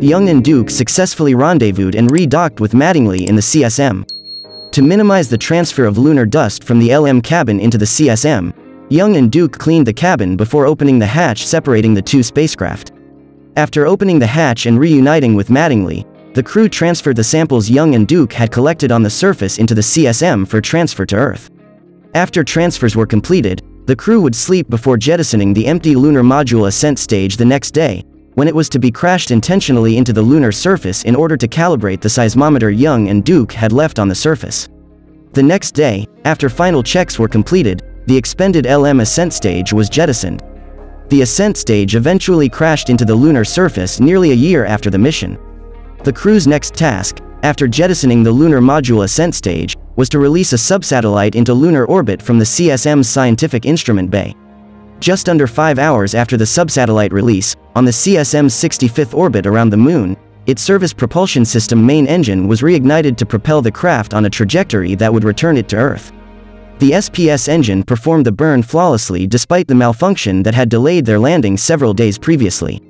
Young and Duke successfully rendezvoused and redocked with Mattingly in the CSM. To minimize the transfer of lunar dust from the LM cabin into the CSM, Young and Duke cleaned the cabin before opening the hatch separating the two spacecraft. After opening the hatch and reuniting with Mattingly, the crew transferred the samples Young and Duke had collected on the surface into the CSM for transfer to Earth. After transfers were completed, the crew would sleep before jettisoning the empty lunar module ascent stage the next day, when it was to be crashed intentionally into the lunar surface in order to calibrate the seismometer Young and Duke had left on the surface. The next day, after final checks were completed, the expended LM ascent stage was jettisoned. The ascent stage eventually crashed into the lunar surface nearly a year after the mission. The crew's next task, after jettisoning the lunar module ascent stage, was to release a subsatellite into lunar orbit from the CSM's scientific instrument bay. Just under five hours after the subsatellite release, on the CSM's 65th orbit around the Moon, its service propulsion system main engine was reignited to propel the craft on a trajectory that would return it to Earth. The SPS engine performed the burn flawlessly despite the malfunction that had delayed their landing several days previously.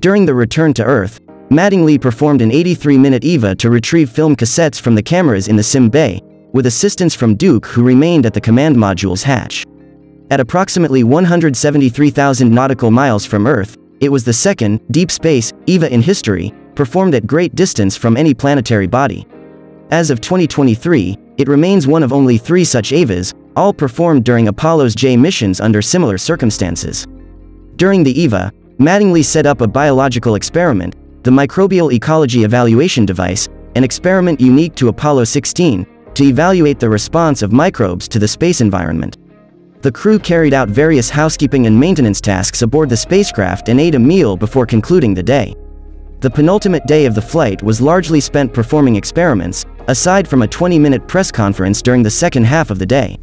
During the return to Earth, Mattingly performed an 83-minute EVA to retrieve film cassettes from the cameras in the sim bay, with assistance from Duke who remained at the command module's hatch. At approximately 173,000 nautical miles from Earth, it was the second, deep space, EVA in history, performed at great distance from any planetary body. As of 2023, it remains one of only three such EVAs, all performed during Apollo's J missions under similar circumstances. During the EVA, Mattingly set up a biological experiment, the Microbial Ecology Evaluation Device, an experiment unique to Apollo 16, to evaluate the response of microbes to the space environment. The crew carried out various housekeeping and maintenance tasks aboard the spacecraft and ate a meal before concluding the day. The penultimate day of the flight was largely spent performing experiments, aside from a 20-minute press conference during the second half of the day.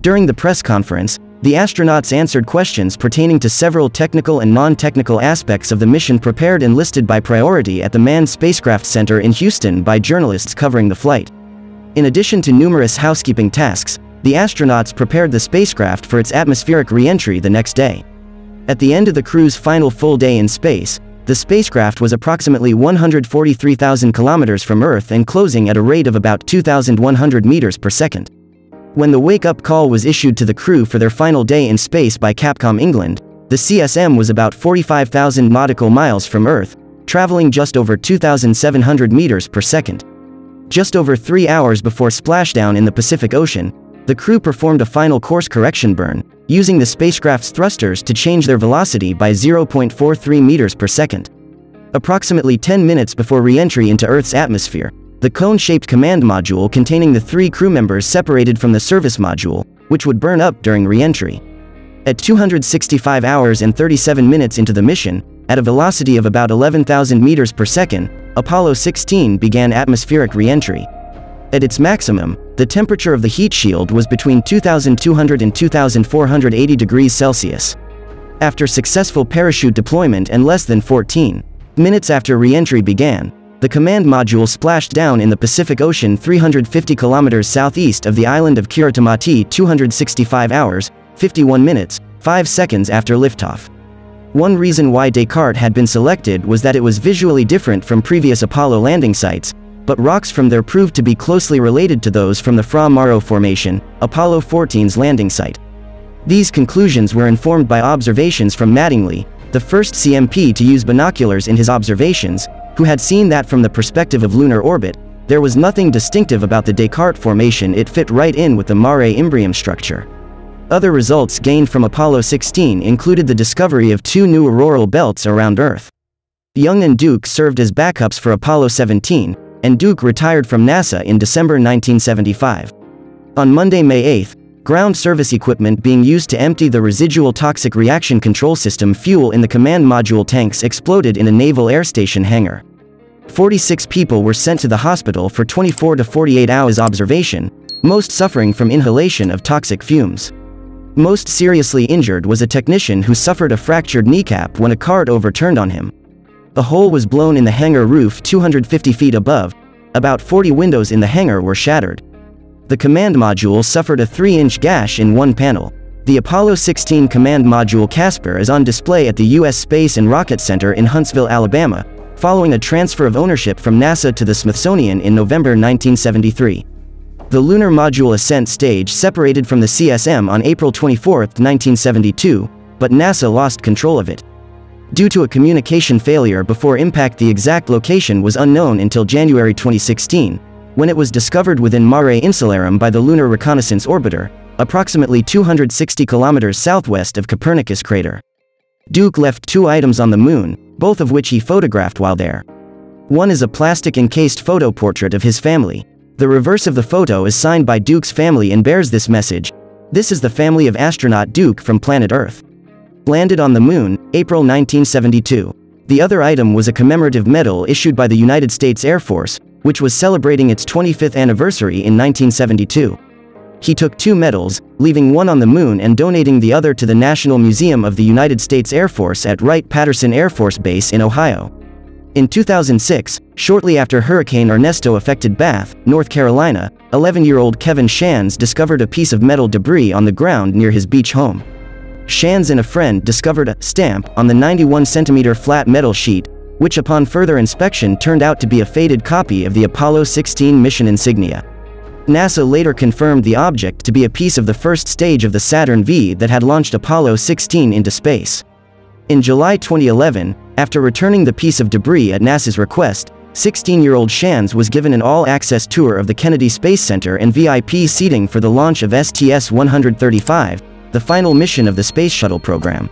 During the press conference, the astronauts answered questions pertaining to several technical and non-technical aspects of the mission prepared and listed by priority at the Manned Spacecraft Center in Houston by journalists covering the flight. In addition to numerous housekeeping tasks, the astronauts prepared the spacecraft for its atmospheric re-entry the next day. At the end of the crew's final full day in space, the spacecraft was approximately 143,000 kilometers from Earth and closing at a rate of about 2,100 meters per second. When the wake-up call was issued to the crew for their final day in space by Capcom England, the CSM was about 45,000 nautical miles from Earth, traveling just over 2,700 meters per second. Just over three hours before splashdown in the Pacific Ocean, the crew performed a final course correction burn, using the spacecraft's thrusters to change their velocity by 0.43 meters per second. Approximately 10 minutes before re-entry into Earth's atmosphere, the cone-shaped command module containing the three crew members separated from the service module, which would burn up during re-entry. At 265 hours and 37 minutes into the mission, at a velocity of about 11,000 meters per second, Apollo 16 began atmospheric re-entry. At its maximum, the temperature of the heat shield was between 2200 and 2480 degrees Celsius. After successful parachute deployment and less than 14 minutes after re-entry began, the command module splashed down in the Pacific Ocean 350 kilometers southeast of the island of Kiritimati 265 hours, 51 minutes, 5 seconds after liftoff. One reason why Descartes had been selected was that it was visually different from previous Apollo landing sites, but rocks from there proved to be closely related to those from the Fra Mauro Formation, Apollo 14's landing site. These conclusions were informed by observations from Mattingly, the first CMP to use binoculars in his observations, who had seen that from the perspective of lunar orbit, there was nothing distinctive about the Descartes formation it fit right in with the Mare Imbrium structure. Other results gained from Apollo 16 included the discovery of two new auroral belts around Earth. Young and Duke served as backups for Apollo 17, and Duke retired from NASA in December 1975. On Monday, May 8, ground service equipment being used to empty the residual toxic reaction control system fuel in the command module tanks exploded in a naval air station hangar. 46 people were sent to the hospital for 24 to 48 hours observation, most suffering from inhalation of toxic fumes. Most seriously injured was a technician who suffered a fractured kneecap when a cart overturned on him. The hole was blown in the hangar roof 250 feet above, about 40 windows in the hangar were shattered. The command module suffered a 3-inch gash in one panel. The Apollo 16 command module Casper is on display at the U.S. Space and Rocket Center in Huntsville, Alabama, following a transfer of ownership from NASA to the Smithsonian in November 1973. The lunar module ascent stage separated from the CSM on April 24, 1972, but NASA lost control of it. Due to a communication failure before impact the exact location was unknown until January 2016, when it was discovered within Mare Insularum by the Lunar Reconnaissance Orbiter, approximately 260 kilometers southwest of Copernicus crater. Duke left two items on the moon, both of which he photographed while there. One is a plastic-encased photo portrait of his family. The reverse of the photo is signed by Duke's family and bears this message. This is the family of astronaut Duke from planet Earth. Landed on the moon, April 1972. The other item was a commemorative medal issued by the United States Air Force, which was celebrating its 25th anniversary in 1972. He took two medals, leaving one on the moon and donating the other to the National Museum of the United States Air Force at Wright-Patterson Air Force Base in Ohio. In 2006, shortly after Hurricane Ernesto affected Bath, North Carolina, 11-year-old Kevin Shands discovered a piece of metal debris on the ground near his beach home. Shands and a friend discovered a stamp on the 91-centimeter flat metal sheet, which upon further inspection turned out to be a faded copy of the Apollo 16 mission insignia. NASA later confirmed the object to be a piece of the first stage of the Saturn V that had launched Apollo 16 into space. In July 2011, after returning the piece of debris at NASA's request, 16-year-old Shands was given an all-access tour of the Kennedy Space Center and VIP seating for the launch of STS-135, the final mission of the Space Shuttle program.